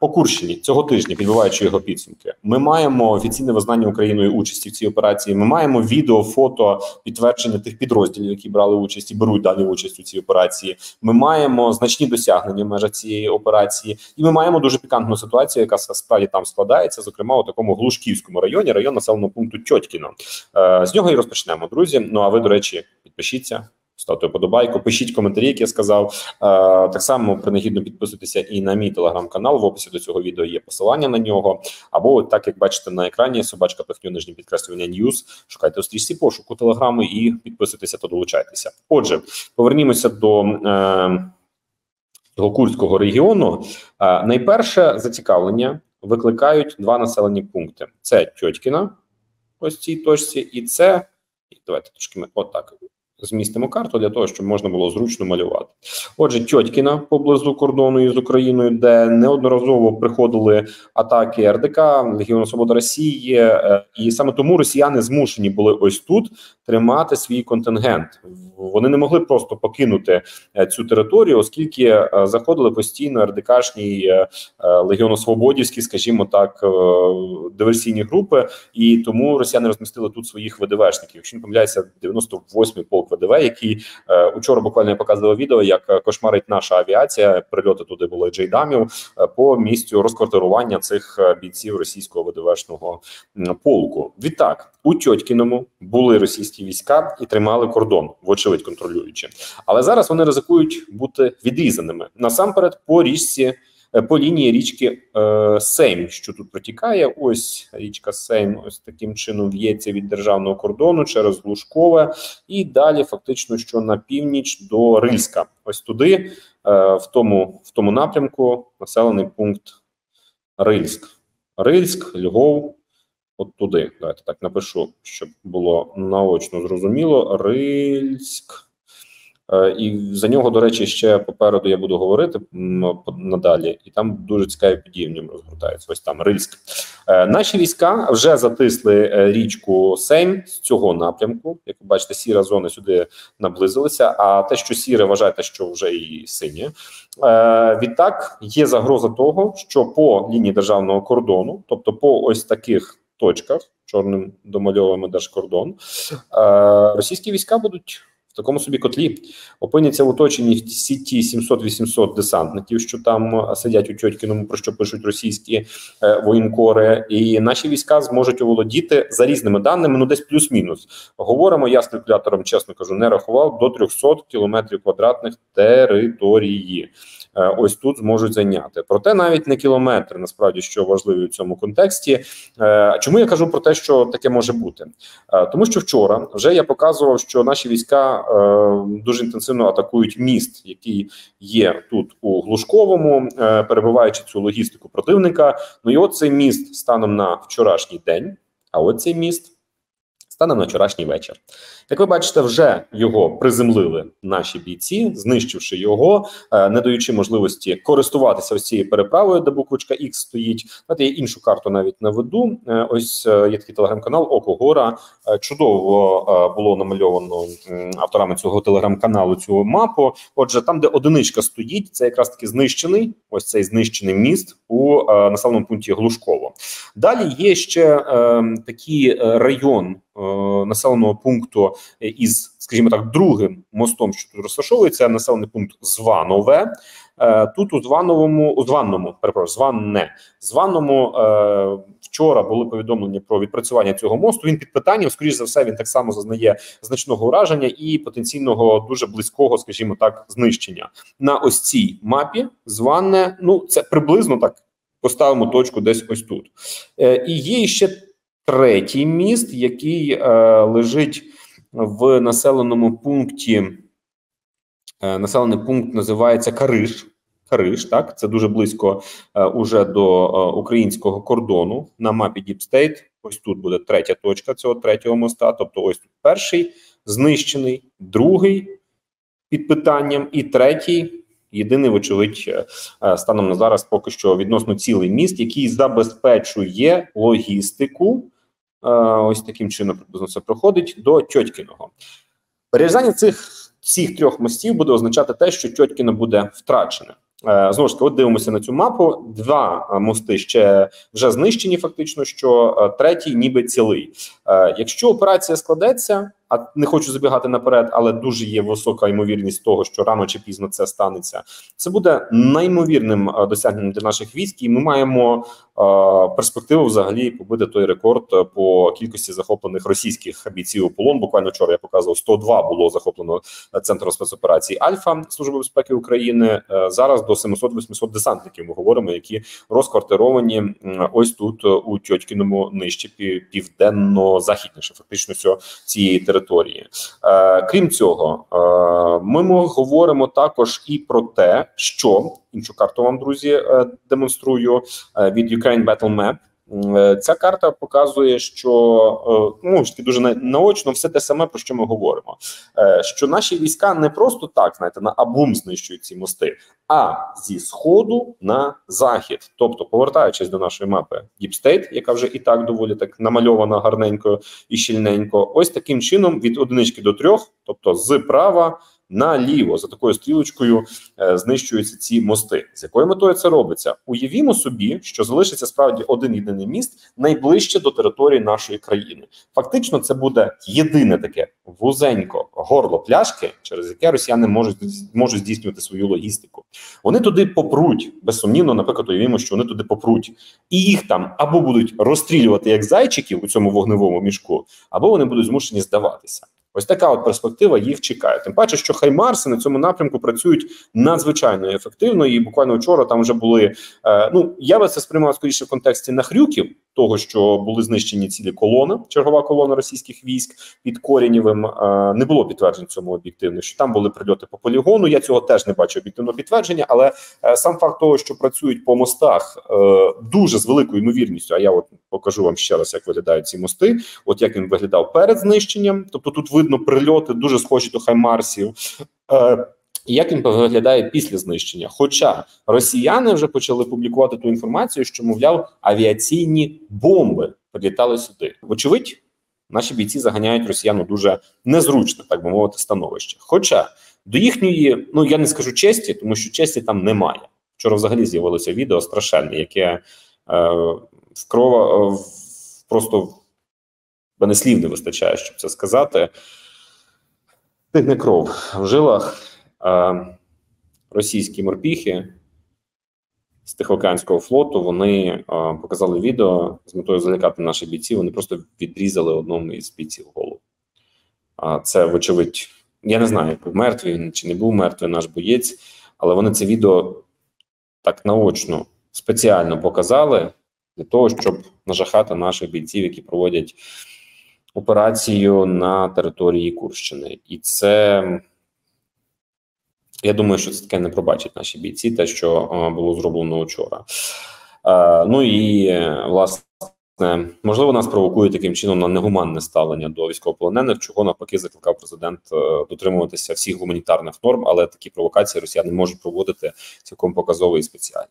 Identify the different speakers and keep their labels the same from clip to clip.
Speaker 1: по Курщині цього тижня, підбиваючи його підсумки, ми маємо офіційне визнання Україною участі в цій операції. Ми маємо відео, фото підтвердження тих підрозділів, які брали участь і беруть далі участь у цій операції. Ми маємо значні досягнення в межах цієї операції, і ми маємо дуже пікантну ситуацію, яка справді там складається, зокрема у такому глушківському районі, район населеного пункту Тьотькіно. Е, з нього і розпочнемо, друзі. Ну а ви, до речі, підпишіться ставте подобайку, пишіть коментарі, як я сказав. Е, так само принагідно підписуйтеся і на мій телеграм-канал. В описі до цього відео є посилання на нього. Або так як бачите на екрані, собачка пихню нижнє підкреслювання Ньюз. Шукайте у стрічці пошуку телеграму і підписуйтеся та долучайтеся. Отже, повернімося до. Е, Курського регіону е, найперше зацікавлення викликають два населені пункти: це Тьотькіна, ось цій точці, і це давайте трошки ми отак змістимо карту для того, щоб можна було зручно малювати. Отже, Тьотькіна поблизу кордону із Україною, де неодноразово приходили атаки РДК, Легіону Свобода Росії, е, і саме тому Росіяни змушені були ось тут тримати свій контингент. Вони не могли просто покинути е, цю територію, оскільки е, заходили постійно РДКшні легіоносвободівські, скажімо так, диверсійні групи, і тому росіяни розмістили тут своїх ВДВшників. Якщо не помиляюся, 98-й полк ВДВ, який е, учора буквально я показував відео, як е, кошмарить наша авіація. Прильоти туди були джейдамів е, по місцю розквартирування цих бійців російського ВДВшного полку. Відтак у Тьотькіному були російські війська і тримали кордон, вочевидь контролюючи. Але зараз вони ризикують бути відрізаними насамперед по річці. Е, по лінії річки е, Сейм, що тут протікає. Ось річка Сейм, ось таким чином в'ється від державного кордону через Глушкове, і далі, фактично, що на північ до Рильська. Ось туди, е, в тому в тому напрямку, населений пункт Рильськ, Рильськ, Львов. От туди. Давайте так напишу, щоб було наочно зрозуміло. Рильськ. Е, і за нього, до речі, ще попереду я буду говорити надалі, і там дуже цікаві події в ньому розгортаються. Ось там Рильськ. Е, наші війська вже затисли е, річку Сейм з цього напрямку. Як ви бачите, сіра зона сюди наблизилася. А те, що сіре, вважайте, що вже і синє. Відтак є загроза того, що по лінії державного кордону, тобто по ось таких точках, чорним домальовуємо держкордон, російські війська будуть в такому собі котлі опиняться в оточенні всі ті 700-800 десантників, що там е, сидять у Тьотькіному, про що пишуть російські е, воєнкори, і наші війська зможуть оволодіти за різними даними. Ну десь плюс-мінус. Говоримо. Я з калькулятором, чесно кажу, не рахував до 300 кілометрів квадратних території. Е, ось тут зможуть зайняти. Проте навіть не кілометр, насправді що важливо у цьому контексті. Е, чому я кажу про те, що таке може бути? Тому що вчора вже я показував, що наші війська дуже інтенсивно атакують міст, який є тут у Глушковому, перебуваючи цю логістику противника. Ну і от цей міст станом на вчорашній день. А от цей міст станом на вчорашній вечір. Як ви бачите, вже його приземлили наші бійці, знищивши його, е, не даючи можливості користуватися ось цією переправою, де буквочка X стоїть. Знаєте, я іншу карту навіть наведу. Е, ось е, є такий телеграм-канал Око Гора. Чудово було намальовано авторами цього телеграм-каналу цю мапу. Отже, там, де одиничка стоїть, це якраз таки знищений. Ось цей знищений міст у населеному пункті Глушково. Далі є ще е, такий район. Е, населеного пункту із, скажімо так, другим мостом, що тут розташовується, населений пункт Званове. Е, тут у Звановому, у Званному, перепрошую, Званне, Званному е, вчора були повідомлення про відпрацювання цього мосту. Він під питанням, скоріш за все, він так само зазнає значного ураження і потенційного дуже близького, скажімо так, знищення на ось цій мапі. Званне, ну це приблизно так. Поставимо точку десь ось тут. Е, І є ще третій міст, який е, лежить в населеному пункті. Е, населений пункт називається Кариш. Кариш, так, це дуже близько уже до українського кордону на мапі State. Ось тут буде третя точка цього третього моста. Тобто, ось тут перший знищений, другий під питанням, і третій. Єдиний, вочевидь, е, е, станом на зараз поки що відносно цілий міст, який забезпечує логістику Е, ось таким чином приблизно це проходить до Тьотькіного. Перерізання цих всіх трьох мостів буде означати те, що Тьоткіно буде втрачене. Знову ж таки, от дивимося на цю мапу. Два мости ще вже знищені. Фактично, що третій, ніби цілий. Якщо операція складеться, а не хочу забігати наперед, але дуже є висока ймовірність того, що рано чи пізно це станеться. Це буде неймовірним досягненням для наших військ, і ми маємо перспективу взагалі побити той рекорд по кількості захоплених російських бійців у полон. Буквально вчора я показував 102 було захоплено центром спецоперацій Альфа Служби безпеки України. Зараз до 700-800 десантників. Ми говоримо, які розквартировані ось тут у Тьотькіному нижче південно-західніше, фактично цієї території. Е, крім цього, е, ми говоримо також і про те, що іншу карту вам друзі е, демонструю від Ukraine Battle Map. Е, ця карта показує, що ну дуже наочно все те саме про що ми говоримо. Е, що наші війська не просто так знаєте, на абум знищують ці мости, а зі сходу на захід. Тобто, повертаючись до нашої мапи Deep State, яка вже і так доволі так намальована гарненько і щільненько, ось таким чином від одинички до трьох, тобто з права наліво за такою стрілочкою е, знищуються ці мости. З якою метою це робиться? Уявімо собі, що залишиться справді один єдиний міст найближче до території нашої країни. Фактично, це буде єдине таке вузенько горло пляшки, через яке росіяни можуть можуть здійснювати свою логістику. Вони туди попруть безсумнівно. Наприклад, уявімо, що вони туди попруть, і їх там або будуть розстрілювати як зайчиків у цьому вогневому мішку, або вони будуть змушені здаватися. Ось така от перспектива їх чекає. Тим паче, що Хаймарси на цьому напрямку працюють надзвичайно ефективно. І буквально вчора там вже були. Е, ну я би це сприймав скоріше в контексті нахрюків, того що були знищені цілі колони, чергова колона російських військ під Корінєвим. Е, не було підтверджень цьому об'єктивно. Що там були прильоти по полігону? Я цього теж не бачу об'єктивного підтвердження, але е, сам факт того, що працюють по мостах е, дуже з великою ймовірністю. А я от покажу вам ще раз, як виглядають ці мости. От як він виглядав перед знищенням, тобто тут видно прильоти дуже схожі до хаймарсів. Е, як він виглядає після знищення? Хоча росіяни вже почали публікувати ту інформацію, що мовляв авіаційні бомби прилітали сюди. Вочевидь, наші бійці заганяють росіяну дуже незручне, так би мовити, становище. Хоча до їхньої, ну я не скажу честі, тому що честі там немає. Вчора взагалі з'явилося відео страшенне, яке е, вкрова е, просто мене слів не вистачає, щоб це сказати. Тигне кров в жилах е, російські морпіхи з Тихоокеанського флоту вони е, показали відео з метою залякати наших бійців. Вони просто відрізали одному із бійців голову. А це, вочевидь, я не знаю, був мертвий чи не був мертвий наш боєць, але вони це відео так наочно спеціально показали для того, щоб нажахати наших бійців, які проводять операцію на території Курщини, і це я думаю, що це таке не пробачать наші бійці, те, що було зроблено вчора. Ну і власне. Можливо, нас провокує таким чином на негуманне ставлення до військовополонених, чого навпаки закликав президент е, дотримуватися всіх гуманітарних норм, але такі провокації росіяни можуть проводити цілком показово і спеціально.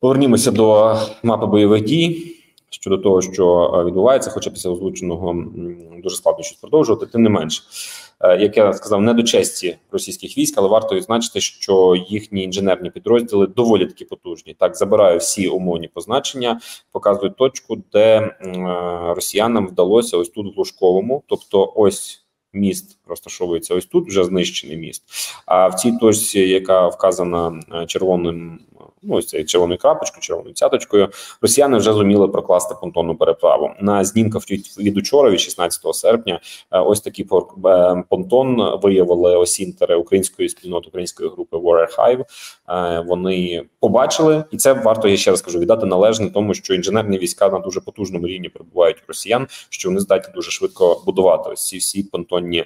Speaker 1: Повернімося до мапи бойових дій щодо того, що е, відбувається, хоча після озвученого дуже складно щось продовжувати. Тим не менш, е, як я сказав, не до честі російських військ, але варто відзначити, що їхні інженерні підрозділи доволі таки потужні. Так забираю всі умовні позначення, показують точку, де е, росіянам вдалося ось тут в Лужковому, тобто ось. Міст розташовується ось тут, вже знищений міст. А в цій точці, яка вказана червоним ну ось цією червоною крапочкою, червоною цяточкою, росіяни вже зуміли прокласти понтонну переправу. На знімках від учора, від 16 серпня, е, ось такий е, понтон виявили осінтери української спільноти української групи War Archive. Е, вони побачили, і це варто я ще раз кажу, віддати належне тому, що інженерні війська на дуже потужному рівні перебувають у росіян, що вони здатні дуже швидко будувати ось ці всі понтонні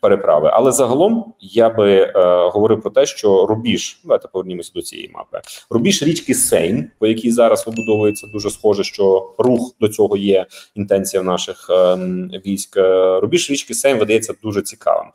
Speaker 1: переправи. Але загалом я би е, говорив про те, що рубіж, давайте повернімося до цієї мапи. Рубіж річки Сейн, по якій зараз вибудовується, дуже схоже, що рух до цього є інтенція наших ем, е, військ. Рубіж річки Сейн видається дуже цікавим.